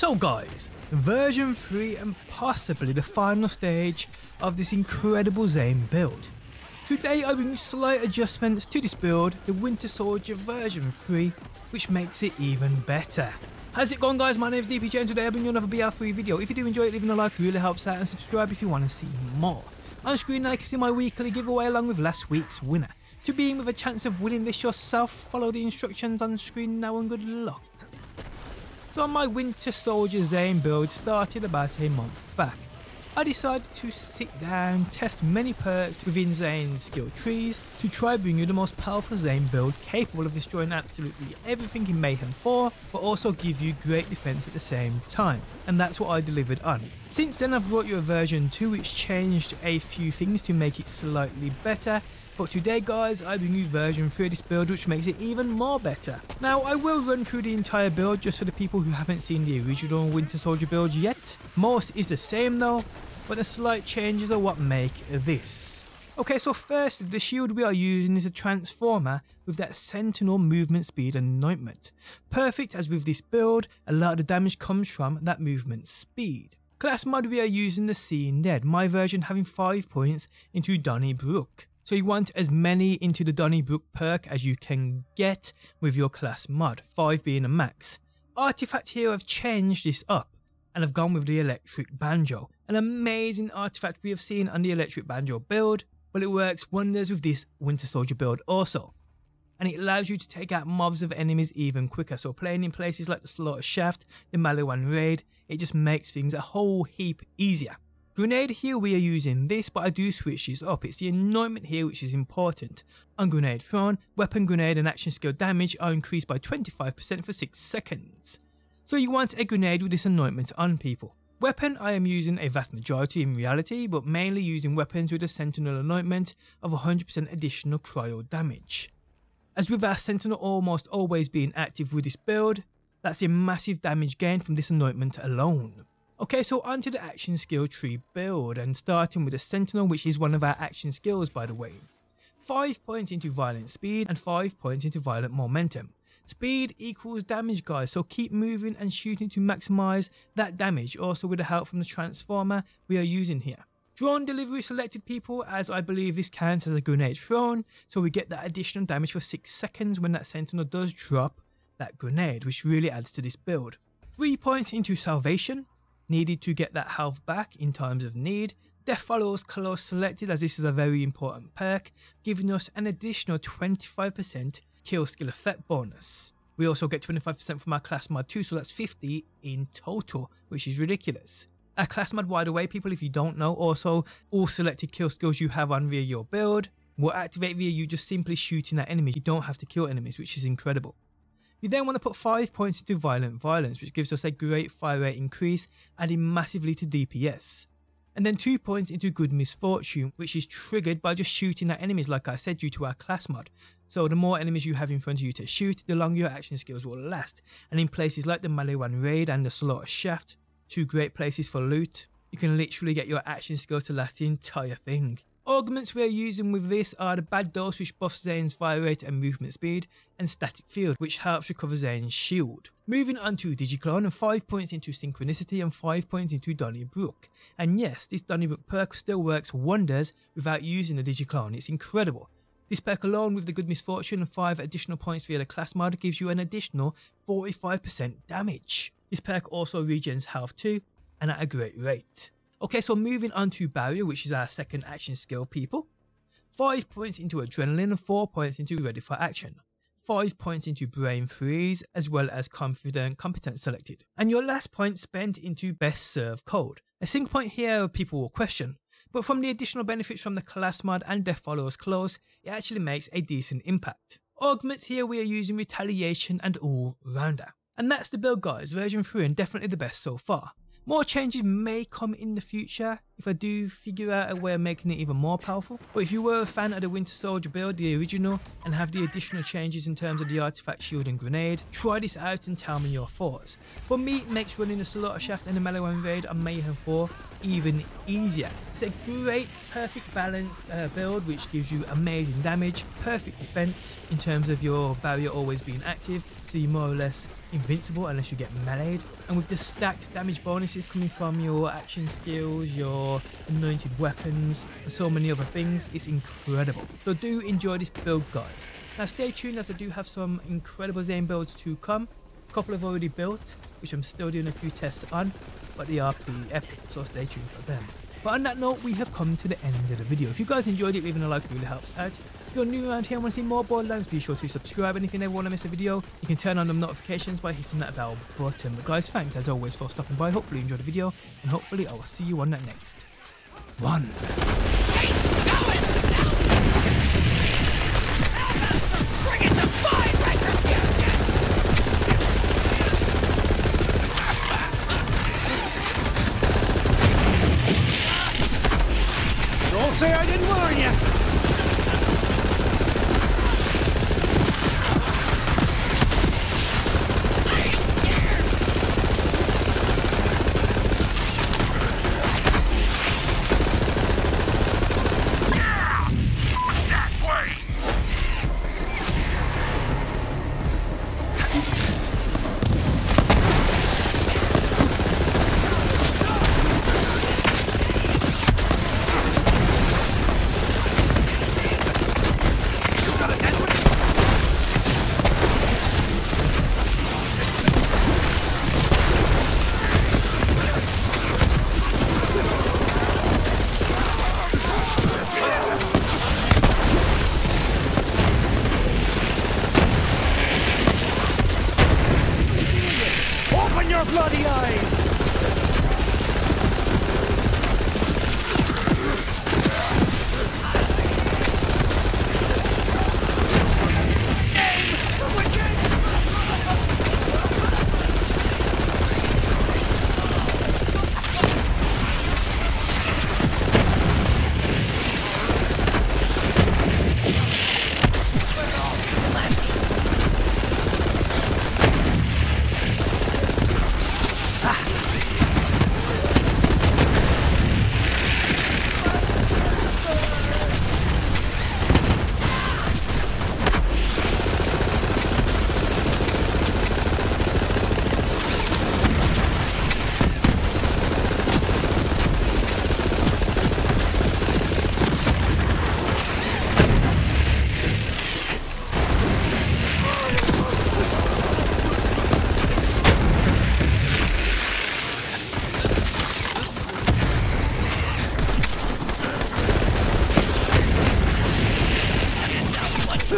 So guys, version 3 and possibly the final stage of this incredible Zane build. Today I bring slight adjustments to this build, the Winter Soldier version 3, which makes it even better. How's it going guys, my name is DPJ and today I bring you another BL3 video. If you do enjoy it, leaving a like really helps out and subscribe if you want to see more. On screen now you can see my weekly giveaway along with last week's winner. To be in with a chance of winning this yourself, follow the instructions on screen now and good luck. So my Winter Soldier Zane build started about a month back. I decided to sit down, test many perks within Zane's skill trees to try bring you the most powerful Zane build capable of destroying absolutely everything in Mayhem 4 but also give you great defense at the same time and that's what I delivered on. Since then I've brought you a version 2 which changed a few things to make it slightly better but today guys I have bring you version 3 of this build which makes it even more better. Now I will run through the entire build just for the people who haven't seen the original Winter Soldier build yet. Most is the same though, but the slight changes are what make this. Okay, so first, the shield we are using is a transformer with that sentinel movement speed anointment. Perfect as with this build, a lot of the damage comes from that movement speed. Class mod we are using the Seeing Dead, my version having 5 points into Donnybrook. So you want as many into the Donnybrook perk as you can get with your class mod, 5 being a max. Artifact here have changed this up and have gone with the electric banjo. An amazing artifact we have seen on the electric banjo build, but it works wonders with this Winter Soldier build also. And it allows you to take out mobs of enemies even quicker, so playing in places like the Slaughter Shaft, the Maliwan Raid, it just makes things a whole heap easier. Grenade here we are using this but I do switch this up, it's the anointment here which is important. On grenade thrown, weapon grenade and action skill damage are increased by 25% for 6 seconds. So you want a grenade with this anointment on people. Weapon I am using a vast majority in reality but mainly using weapons with a sentinel anointment of 100% additional cryo damage. As with our sentinel almost always being active with this build, that's a massive damage gain from this anointment alone. Okay, so onto the action skill tree build and starting with the Sentinel which is one of our action skills by the way. 5 points into violent speed and 5 points into violent momentum. Speed equals damage guys so keep moving and shooting to maximise that damage also with the help from the transformer we are using here. Drone delivery selected people as I believe this counts as a grenade thrown so we get that additional damage for 6 seconds when that sentinel does drop that grenade which really adds to this build. 3 points into salvation needed to get that health back in times of need. Death follows close selected as this is a very important perk, giving us an additional 25% kill skill effect bonus. We also get 25% from our class mod too, so that's 50 in total, which is ridiculous. Our class mod, by the way, people, if you don't know, also all selected kill skills you have on via your build will activate via you just simply shooting at enemies. You don't have to kill enemies, which is incredible. You then want to put 5 points into Violent Violence, which gives us a great fire rate increase, adding massively to DPS. And then 2 points into Good Misfortune, which is triggered by just shooting at enemies like I said due to our class mod. So the more enemies you have in front of you to shoot, the longer your action skills will last. And in places like the Maliwan Raid and the Slaughter Shaft, two great places for loot, you can literally get your action skills to last the entire thing. Augments we are using with this are the bad dose which buffs Zane's fire rate and movement speed, and static field which helps recover Zane's shield. Moving on to Digiclone and 5 points into Synchronicity and 5 points into Donnybrook. And yes, this Donnybrook perk still works wonders without using the Digiclone, it's incredible. This perk alone with the good misfortune and 5 additional points via the class mod gives you an additional 45% damage. This perk also regens health too, and at a great rate. Okay, so moving on to Barrier, which is our second action skill, people. 5 points into Adrenaline and 4 points into Ready for Action. 5 points into Brain Freeze, as well as Confident Competence selected. And your last point spent into Best Served Cold. A sink point here people will question, but from the additional benefits from the class mod and Death Follows Close, it actually makes a decent impact. Augments here we are using Retaliation and All Rounder. And that's the build guys, version 3 and definitely the best so far. More changes may come in the future if I do figure out a way of making it even more powerful. But if you were a fan of the Winter Soldier build, the original, and have the additional changes in terms of the artifact shield and grenade, try this out and tell me your thoughts. For me, it makes running the Slaughter Shaft and the Melee Raid on Mayhem 4 even easier. It's a great, perfect balanced uh, build which gives you amazing damage, perfect defense in terms of your barrier always being active, so you're more or less invincible unless you get meleeed. And with the stacked damage bonuses coming from your action skills, your anointed weapons, and so many other things, it's incredible. So do enjoy this build guys. Now stay tuned as I do have some incredible Zane builds to come. A couple have already built, which I'm still doing a few tests on, but they are pretty epic, so stay tuned for them. But on that note, we have come to the end of the video. If you guys enjoyed it, leaving a like really helps out. If you're new around here and want to see more Borderlands, be sure to subscribe. And if you never want to miss a video, you can turn on the notifications by hitting that bell button. But guys, thanks as always for stopping by. Hopefully you enjoyed the video, and hopefully I will see you on that next one.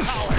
power.